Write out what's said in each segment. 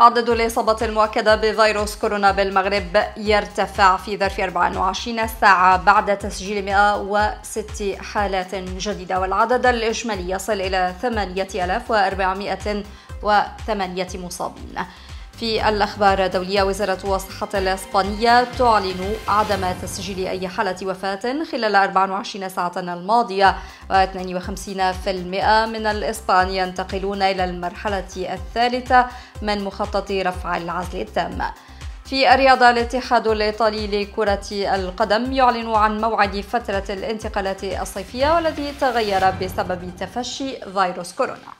عدد الإصابات المؤكدة بفيروس كورونا بالمغرب يرتفع في ظرف 24 ساعة بعد تسجيل 106 حالات جديدة والعدد الإجمالي يصل إلى 8408 مصابين. في الأخبار الدولية وزارة الصحة الإسبانية تعلن عدم تسجيل أي حالة وفاة خلال 24 ساعة الماضية و52% من الإسبان ينتقلون إلى المرحلة الثالثة من مخطط رفع العزل التام. في الرياضة الاتحاد الإيطالي لكرة القدم يعلن عن موعد فترة الانتقالات الصيفية والذي تغير بسبب تفشي فيروس كورونا.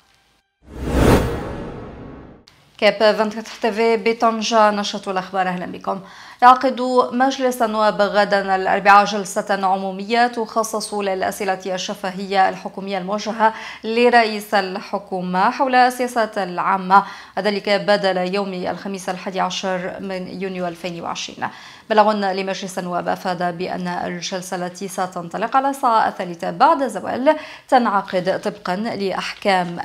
كاب 24 تيفي بطنجة نشرة الأخبار أهلا بكم. يعقد مجلس النواب غدا الأربعاء جلسة عمومية تخصص للأسئلة الشفهية الحكومية الموجهة لرئيس الحكومة حول السياسات العامة. ذلك بدل يوم الخميس الحادي عشر من يونيو 2020 بلغ لمجلس النواب أفاد بأن الجلسة التي ستنطلق على الساعة الثالثة بعد زوال تنعقد طبقا لأحكام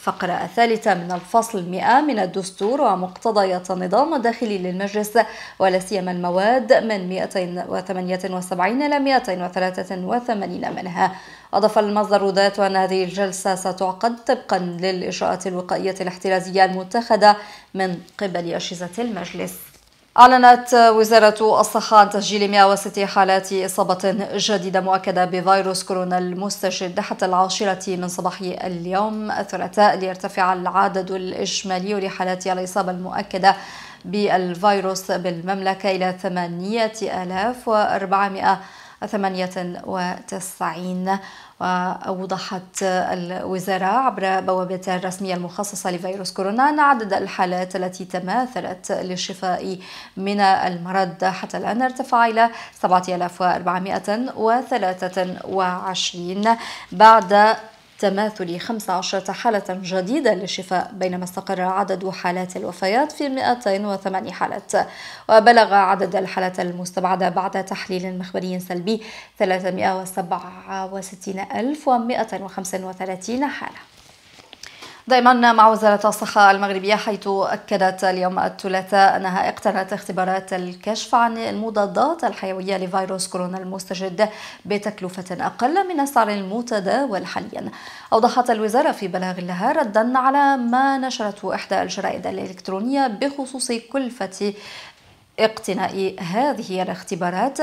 الفقرة الثالثة من الفصل 100 من الدستور ومقتضيات النظام الداخلي للمجلس ولا سيما المواد من 278 إلى 283 منها. أضاف المصدر ذات أن هذه الجلسة ستعقد طبقا للإجراءات الوقائية الاحترازية المتخذة من قبل أجهزة المجلس. أعلنت وزارة الصحة عن تسجيل 106 حالات إصابة جديدة مؤكدة بفيروس كورونا المستجد حتى العاشرة من صباح اليوم. الثلاثاء ليرتفع العدد الإجمالي لحالات الإصابة المؤكدة بالفيروس بالمملكة إلى 8400 98 وأوضحت الوزارة عبر بوابتها الرسمية المخصصة لفيروس كورونا أن عدد الحالات التي تماثلت للشفاء من المرض حتى الآن ارتفع إلى 7423 بعد تماثل 15 حالة جديدة للشفاء بينما استقر عدد حالات الوفيات في 208 حالات وبلغ عدد الحالات المستبعدة بعد تحليل مخبري سلبي 367135 حالة. دائما مع وزارة الصحة المغربية حيث أكدت اليوم الثلاثاء أنها اقتنت اختبارات الكشف عن المضادات الحيوية لفيروس كورونا المستجد بتكلفة أقل من السعر المتداول حاليا. أوضحت الوزارة في بلاغ لها ردا على ما نشرته إحدى الجرائد الإلكترونية بخصوص كلفة اقتناء هذه الاختبارات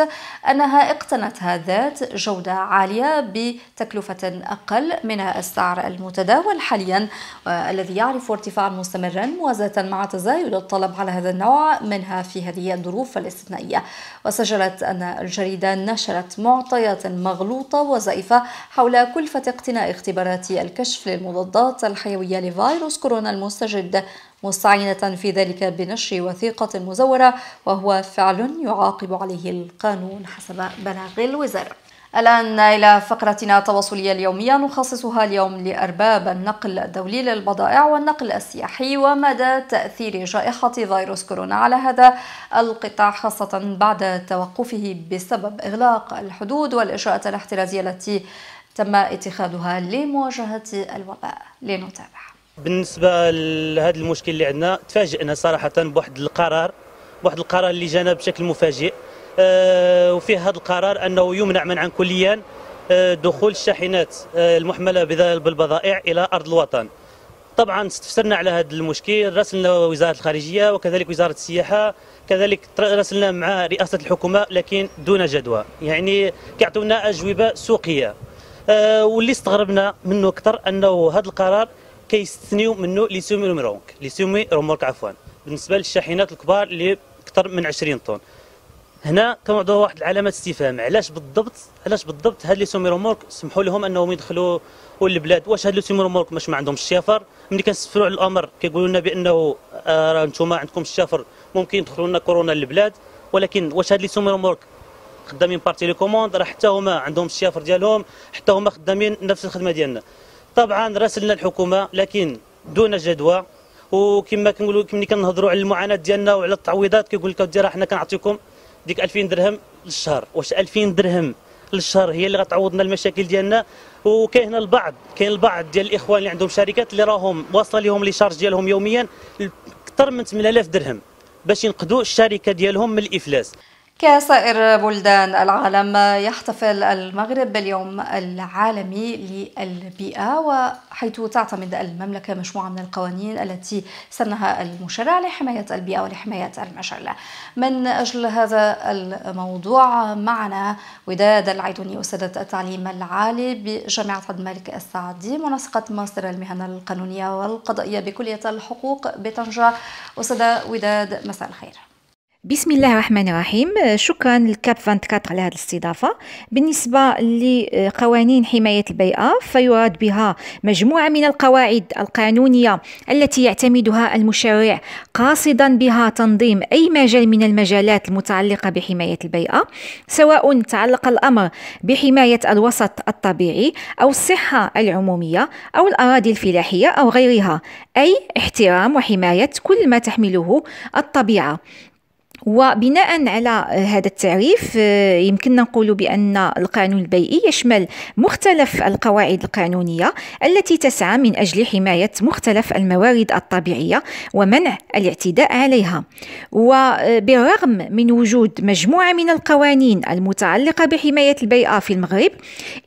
أنها اقتنتها ذات جودة عالية بتكلفة أقل من السعر المتداول حاليا والذي يعرف ارتفاعا مستمرا موازاة مع تزايد الطلب على هذا النوع منها في هذه الظروف الاستثنائية. وسجلت أن الجريدة نشرت معطيات مغلوطة وزائفة حول كلفة اقتناء اختبارات الكشف للمضادات الحيوية لفيروس كورونا المستجد. مستعينة في ذلك بنشر وثيقة مزورة وهو فعل يعاقب عليه القانون حسب بلاغ الوزارة. الآن إلى فقرتنا التواصلية اليومية نخصصها اليوم لأرباب النقل الدولي للبضائع والنقل السياحي ومدى تأثير جائحة فيروس كورونا على هذا القطاع خاصة بعد توقفه بسبب إغلاق الحدود والإجراءات الاحترازية التي تم اتخاذها لمواجهة الوباء. لنتابع. بالنسبة لهذا المشكل اللي عندنا تفاجئنا صراحة بواحد القرار بواحد القرار اللي جانا بشكل مفاجئ. أه وفيه هذا القرار أنه يمنع منعا كليا أه دخول الشاحنات أه المحملة بالبضائع إلى أرض الوطن. طبعا استفسرنا على هذا المشكل راسلنا وزارة الخارجية وكذلك وزارة السياحة كذلك راسلنا مع رئاسة الحكومة لكن دون جدوى. يعني كيعطونا أجوبة سوقية. أه واللي استغربنا منه أكثر أنه هذا القرار كيستثنيو منه les semi-remorques les semi-remorques عفوا. بالنسبة للشاحنات الكبار اللي أكثر من 20 طن. هنا كنوضعوا واحد العلامه استفهام. علاش بالضبط علاش بالضبط هاد les semi-remorques سمحوا لهم أنهم يدخلوا للبلاد واش هاد les semi-remorques مش ما عندهمش الشافر ملي كنسفروا على الأمر كيقولوا لنا بأنه آه راه أنتم عندكم الشافر ممكن يدخلوا لنا كورونا للبلاد. ولكن واش هاد les semi-remorques خدامين par des commandes راه حتى هما عندهم الشافر ديالهم حتى هما خدامين نفس الخدمة ديالنا. طبعا راسلنا الحكومة لكن دون جدوى. وكما كنقولوا ملي كنهضروا على المعاناة ديالنا وعلى التعويضات كيقول لك راه حنا كنعطيكم ديك 2000 درهم للشهر. واش 2000 درهم للشهر هي اللي غتعوضنا المشاكل ديالنا؟ وكاين هنا البعض كاين البعض ديال الإخوان اللي عندهم شركات اللي راهم واصلة لهم les charges ديالهم يوميا أكثر من 8000 درهم باش ينقذوا الشركة ديالهم من الإفلاس. كسائر بلدان العالم يحتفل المغرب باليوم العالمي للبيئة وحيث تعتمد المملكة مجموعة من القوانين التي سنها المشرع لحماية البيئة ولحماية المجال من أجل هذا الموضوع معنا وداد العيدوني أستاذة التعليم العالي بجامعة عبد الملك السعدي منسقة ماستر المهن القانونية والقضائية بكلية الحقوق بطنجة. أستاذة وداد مساء الخير. بسم الله الرحمن الرحيم. شكرا للكاب 24 على هذه الاستضافة. بالنسبة لقوانين حماية البيئة فيراد بها مجموعة من القواعد القانونية التي يعتمدها المشرع قاصدا بها تنظيم أي مجال من المجالات المتعلقة بحماية البيئة سواء تعلق الأمر بحماية الوسط الطبيعي أو الصحة العمومية أو الأراضي الفلاحية أو غيرها. أي احترام وحماية كل ما تحمله الطبيعة. وبناء على هذا التعريف آه، يمكننا نقول بأن القانون البيئي يشمل مختلف القواعد القانونية التي تسعى من أجل حماية مختلف الموارد الطبيعية ومنع الاعتداء عليها. وبالرغم من وجود مجموعة من القوانين المتعلقة بحماية البيئة في المغرب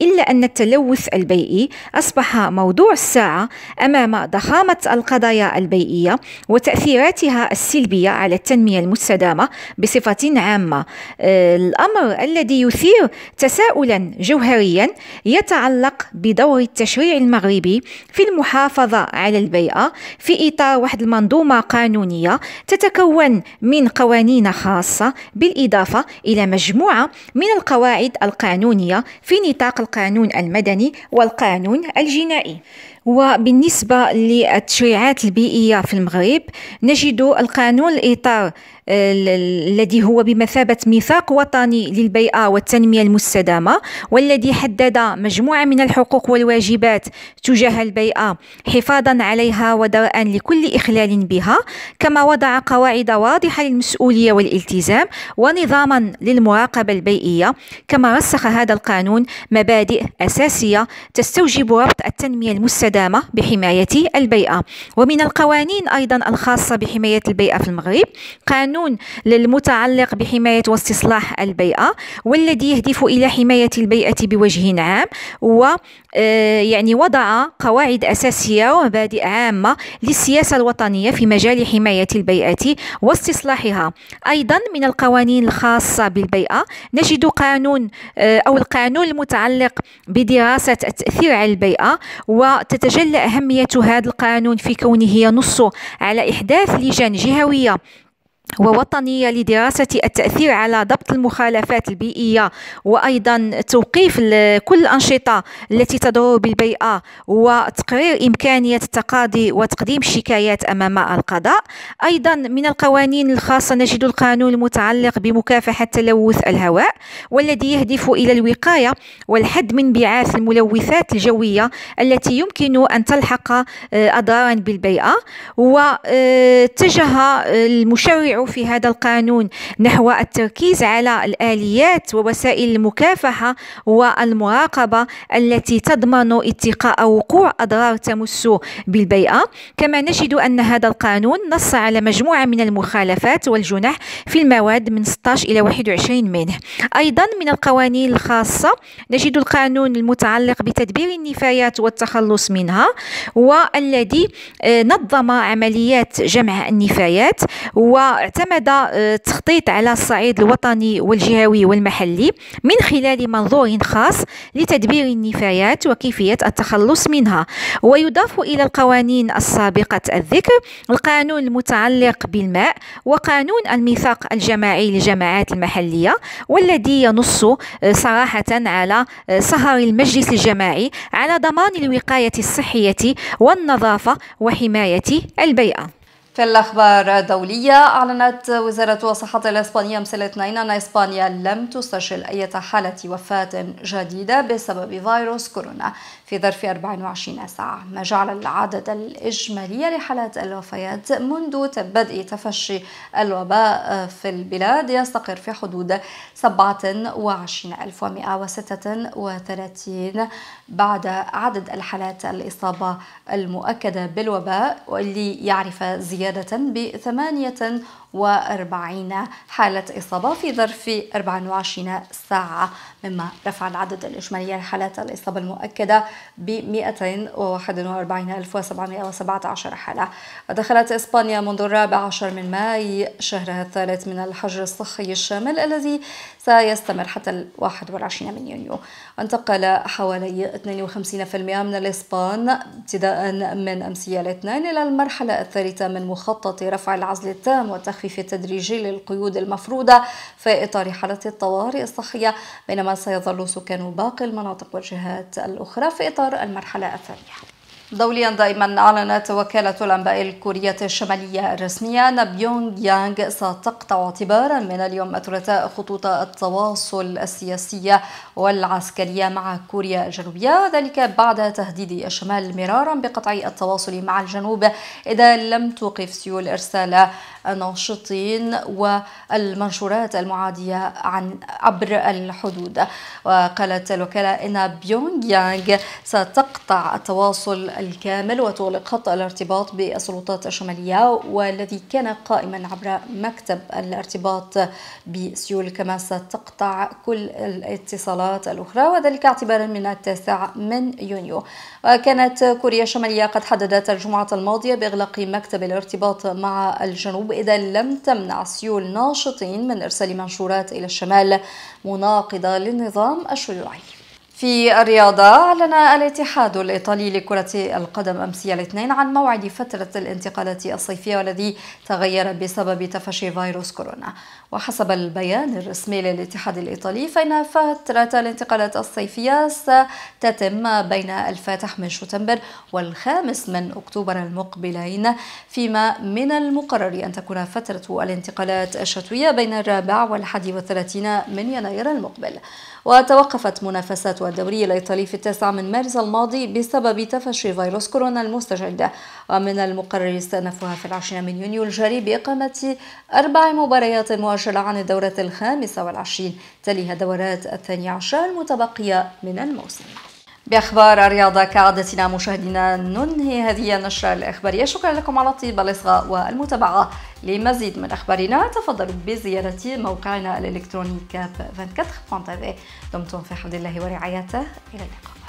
إلا أن التلوث البيئي أصبح موضوع الساعة أمام ضخامة القضايا البيئية وتأثيراتها السلبية على التنمية المستدامة بصفة عامة. آه، الأمر الذي يثير تساؤلا جوهريا يتعلق بدور التشريع المغربي في المحافظة على البيئة في إطار واحد المنظومة قانونية تتكون من قوانين خاصة بالإضافة إلى مجموعة من القواعد القانونية في نطاق القانون المدني والقانون الجنائي. وبالنسبة للتشريعات البيئية في المغرب نجد القانون الإطار الذي هو بمثابة ميثاق وطني للبيئة والتنمية المستدامة والذي حدد مجموعة من الحقوق والواجبات تجاه البيئة حفاظا عليها ودرءا لكل إخلال بها كما وضع قواعد واضحة للمسؤولية والالتزام ونظاما للمراقبة البيئية. كما رسخ هذا القانون مبادئ أساسية تستوجب ربط التنمية المستدامة بحماية البيئة. ومن القوانين أيضا الخاصة بحماية البيئة في المغرب قانون المتعلق بحماية واستصلاح البيئة والذي يهدف إلى حماية البيئة بوجه عام و آه، يعني وضع قواعد أساسية ومبادئ عامة للسياسة الوطنية في مجال حماية البيئة واستصلاحها. أيضا من القوانين الخاصة بالبيئة نجد قانون آه، أو القانون المتعلق بدراسة التأثير على البيئة وتتجلى أهمية هذا القانون في كونه ينص على إحداث لجان جهوية. ووطنية لدراسة التأثير على ضبط المخالفات البيئية وأيضا توقيف كل الأنشطة التي تضر بالبيئة وتقرير إمكانية التقاضي وتقديم الشكايات أمام القضاء. أيضا من القوانين الخاصة نجد القانون المتعلق بمكافحة تلوث الهواء والذي يهدف إلى الوقاية والحد من انبعاث الملوثات الجوية التي يمكن أن تلحق آه، أضرارا بالبيئة. واتجه المشرع في هذا القانون نحو التركيز على الآليات ووسائل المكافحة والمراقبة التي تضمن اتقاء وقوع أضرار تمس بالبيئة. كما نجد أن هذا القانون نص على مجموعة من المخالفات والجنح في المواد من 16 إلى 21 منه. أيضا من القوانين الخاصة نجد القانون المتعلق بتدبير النفايات والتخلص منها والذي آه، نظم عمليات جمع النفايات و اعتمد التخطيط آه، على الصعيد الوطني والجهوي والمحلي من خلال منظور خاص لتدبير النفايات وكيفية التخلص منها. ويضاف إلى القوانين السابقة الذكر القانون المتعلق بالماء وقانون الميثاق الجماعي للجماعات المحلية والذي ينص آه، صراحة على آه، سهر المجلس الجماعي على ضمان الوقاية الصحية والنظافة وحماية البيئة. في الأخبار الدولية أعلنت وزارة الصحة الإسبانية أمس الاثنين أن إسبانيا لم تسجل أي حالة وفاة جديدة بسبب فيروس كورونا في ظرف 24 ساعة. ما جعل العدد الإجمالي لحالات الوفيات منذ بدء تفشي الوباء في البلاد يستقر في حدود 27136 بعد عدد الحالات الإصابة المؤكدة بالوباء واللي يعرف زيادة بثمانية وأربعين حالة إصابة في ظرف 24 ساعة مما رفع العدد الإجمالي لحالات الإصابة المؤكدة ب 241717 حالة. ودخلت إسبانيا منذ الرابع عشر من ماي شهرها الثالث من الحجر الصحي الشامل الذي سيستمر حتى ال 21 من يونيو. وانتقل حوالي 52% من الإسبان ابتداء من أمسية الاثنين إلى المرحلة الثالثة من مخطط رفع العزل التام والتخفيف التدريجي للقيود المفروضة في إطار حالة الطوارئ الصحية بينما سيظل سكان باقي المناطق والجهات الأخرى في إطار المرحلة الثانية. دوليا دائما أعلنت وكالة الأنباء الكورية الشمالية الرسمية أن بيونغ يانغ ستقطع اعتبارا من اليوم الثلاثاء خطوط التواصل السياسية والعسكرية مع كوريا الجنوبية وذلك بعد تهديد الشمال مرارا بقطع التواصل مع الجنوب إذا لم توقف سيول إرسال الناشطين والمنشورات المعادية عن عبر الحدود. وقالت الوكالة إن بيونغ يانغ ستقطع التواصل الكامل وتغلق خط الارتباط بالسلطات الشمالية والذي كان قائما عبر مكتب الارتباط بسيول كما ستقطع كل الاتصالات الأخرى وذلك اعتبارا من التاسع من يونيو. وكانت كوريا الشمالية قد حددت الجمعة الماضية بإغلاق مكتب الارتباط مع الجنوب إذا لم تمنع سيول ناشطين من إرسال منشورات إلى الشمال مناقضة للنظام الشيوعي. في الرياضة أعلن الاتحاد الإيطالي لكرة القدم أمس الاثنين عن موعد فترة الانتقالات الصيفية والذي تغير بسبب تفشي فيروس كورونا. وحسب البيان الرسمي للاتحاد الإيطالي فإن فترة الانتقالات الصيفية ستتم بين الفاتح من شتنبر والخامس من أكتوبر المقبلين فيما من المقرر أن تكون فترة الانتقالات الشتوية بين الرابع والحادي والثلاثين من يناير المقبل. وتوقفت منافسات الدوري الإيطالي في التاسع من مارس الماضي بسبب تفشي فيروس كورونا المستجد. ومن المقرر استئنافها في العشرين من يونيو الجاري بإقامة أربع مباريات مؤجلة عن الدورة الخامسة والعشرين تليها دورات الثانية عشر المتبقية من الموسم. بأخبار الرياضة كعادتنا مشاهدينا ننهي هذه النشرة الإخبارية. شكرا لكم على طيب الإصغاء والمتابعة. لمزيد من أخبارنا. تفضلوا بزيارة موقعنا الإلكتروني كاب 24 دمتم في حفظ الله ورعايته. إلى اللقاء.